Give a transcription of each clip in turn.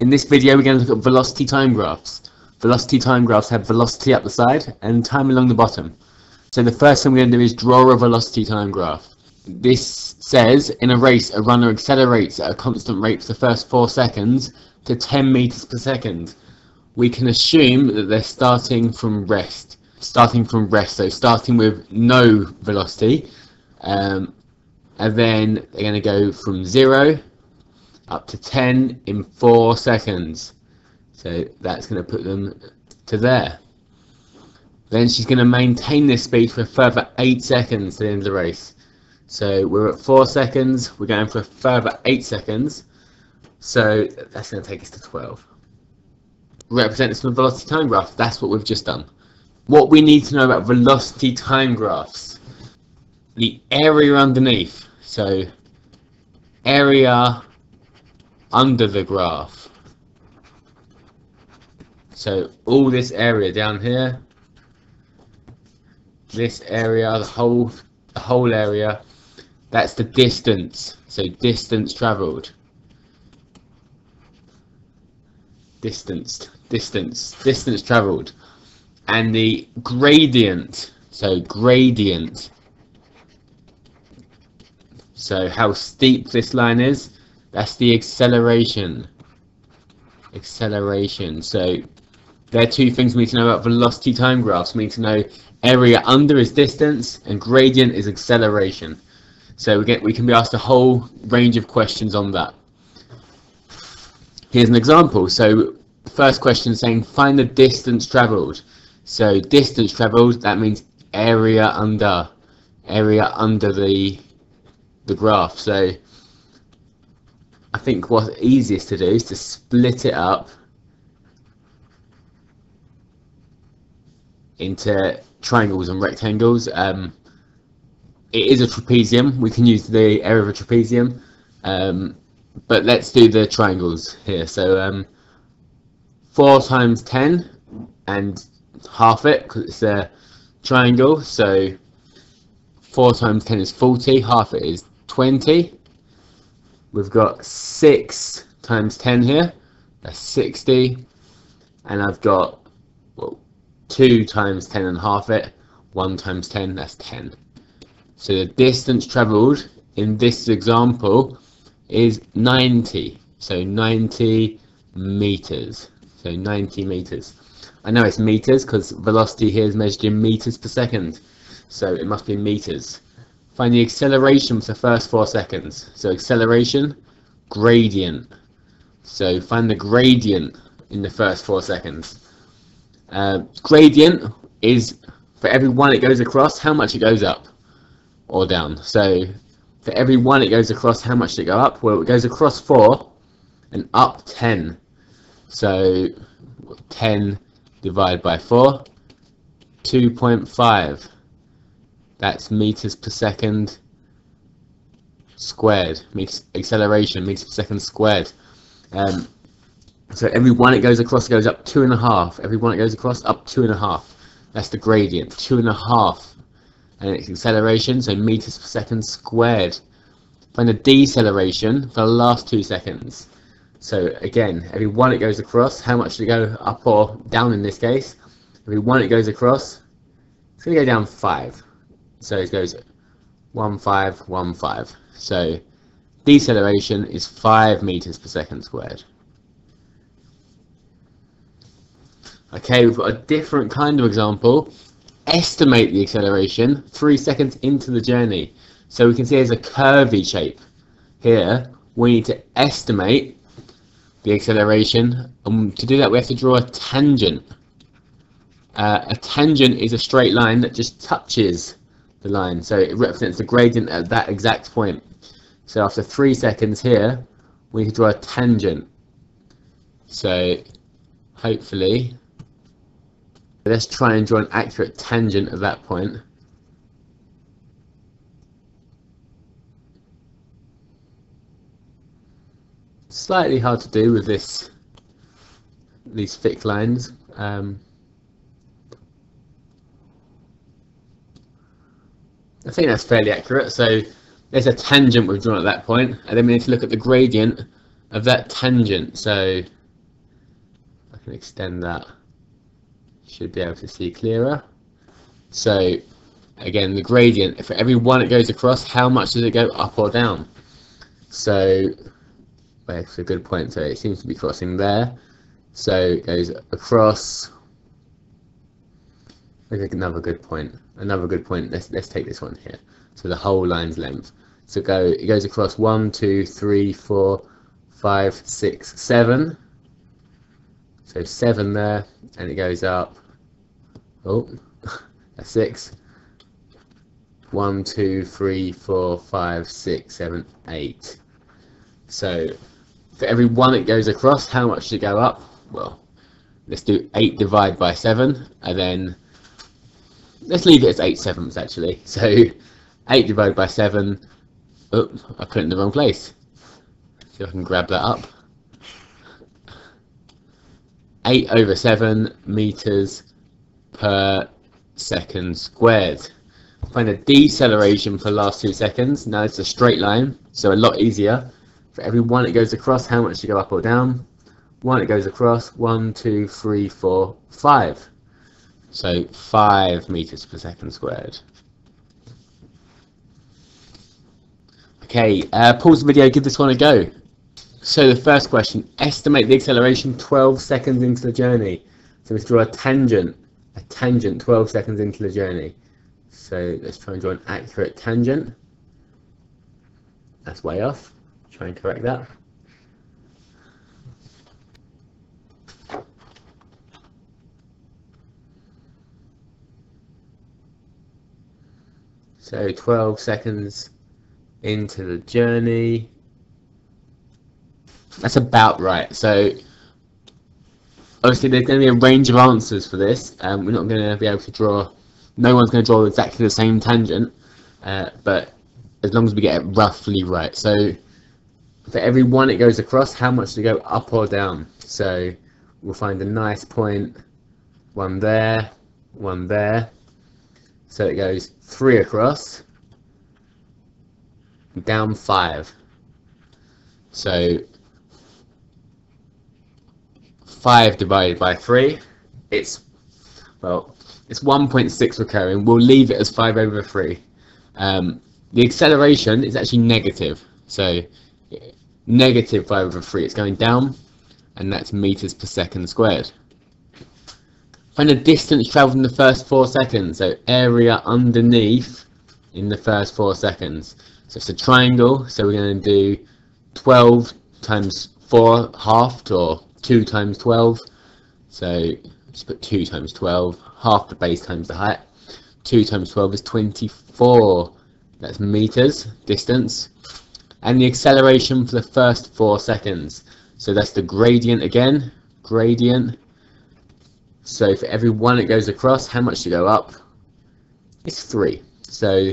In this video we're going to look at velocity time graphs. Velocity time graphs have velocity up the side and time along the bottom. So the first thing we're going to do is draw a velocity time graph. This says in a race a runner accelerates at a constant rate for the first 4 seconds to 10 meters per second. We can assume that they're starting from rest. Starting from rest, so starting with no velocity um, and then they're going to go from 0 up to 10 in 4 seconds. So that's going to put them to there. Then she's going to maintain this speed for a further 8 seconds to the end of the race. So we're at 4 seconds, we're going for a further 8 seconds. So that's going to take us to 12. Represent this with velocity time graph. That's what we've just done. What we need to know about velocity time graphs. The area underneath. So area under the graph. So all this area down here, this area, the whole, the whole area, that's the distance. So distance travelled. Distance, distance, distance travelled. And the gradient, so gradient so how steep this line is, that's the acceleration. Acceleration. So there are two things we need to know about velocity time graphs. We need to know area under is distance and gradient is acceleration. So we get we can be asked a whole range of questions on that. Here's an example. So first question saying find the distance traveled. So distance traveled that means area under area under the the graph. So I think what's easiest to do is to split it up into triangles and rectangles. Um, it is a trapezium. We can use the area of a trapezium. Um, but let's do the triangles here. So um, 4 times 10 and half it because it's a triangle. So 4 times 10 is 40, half it is 20. We've got 6 times 10 here, that's 60. And I've got well, 2 times 10 and half it, 1 times 10, that's 10. So the distance travelled in this example is 90. So 90 meters. So 90 meters. I know it's meters because velocity here is measured in meters per second. So it must be meters. Find the acceleration for the first four seconds. So acceleration, gradient. So find the gradient in the first four seconds. Uh, gradient is for every one it goes across, how much it goes up or down. So for every one it goes across, how much it go up? Well, it goes across 4 and up 10. So 10 divided by 4, 2.5. That's meters per second squared. Meters, acceleration, meters per second squared. Um, so every one it goes across goes up two and a half. Every one it goes across up two and a half. That's the gradient, two and a half. And its acceleration, so meters per second squared. Find the deceleration for the last two seconds. So again, every one it goes across, how much does it go up or down in this case? Every one it goes across, it's going to go down five. So it goes 1, 5, 1, 5. So deceleration is 5 meters per second squared. Okay, we've got a different kind of example. Estimate the acceleration 3 seconds into the journey. So we can see there's a curvy shape. Here, we need to estimate the acceleration. And to do that, we have to draw a tangent. Uh, a tangent is a straight line that just touches the line. So it represents the gradient at that exact point. So after three seconds here, we draw a tangent. So hopefully, let's try and draw an accurate tangent at that point. Slightly hard to do with this these thick lines. Um, I think that's fairly accurate. So there's a tangent we've drawn at that point, and then we need to look at the gradient of that tangent. So I can extend that. Should be able to see clearer. So again, the gradient, for every one it goes across, how much does it go up or down? So, it's a good point. So it seems to be crossing there. So it goes across. There's another good point. Another good point. Let's let's take this one here. So the whole line's length. So go it goes across one, two, three, four, five, six, seven. So seven there, and it goes up. Oh, a six. One, two, three, four, five, six, seven, eight. So for every one it goes across, how much to go up? Well, let's do 8 divided by 7, and then let's leave it as 8 sevenths actually. So 8 divided by 7, oh, I put it in the wrong place. See if I can grab that up. 8 over 7 meters per second squared. Find a deceleration for the last two seconds. Now it's a straight line, so a lot easier. For every one it goes across, how much to go up or down? One it goes across, one, two, three, four, five. So five meters per second squared. Okay, uh, pause the video, give this one a go. So the first question, estimate the acceleration 12 seconds into the journey. So let's draw a tangent, a tangent 12 seconds into the journey. So let's try and draw an accurate tangent. That's way off. Try and correct that. So 12 seconds into the journey. That's about right. So obviously there's going to be a range of answers for this. Um, we're not going to be able to draw, no one's going to draw exactly the same tangent, uh, but as long as we get it roughly right. So for every one it goes across, how much to go up or down? So we'll find a nice point, one there, one there. So it goes three across, down five. So 5 divided by 3, it's, well, it's 1.6 recurring. We'll leave it as 5 over 3. Um, the acceleration is actually negative. So negative 5 over 3, it's going down, and that's meters per second squared. Find the distance travelled in the first 4 seconds, so area underneath in the first 4 seconds. So it's a triangle, so we're going to do 12 times 4 halved, or 2 times 12. So just put 2 times 12, half the base times the height. 2 times 12 is 24. That's meters distance. And the acceleration for the first 4 seconds. So that's the gradient again. Gradient. So for every one it goes across, how much to go up? It's 3. So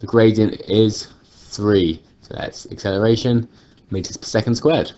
the gradient is 3. So that's acceleration meters per second squared.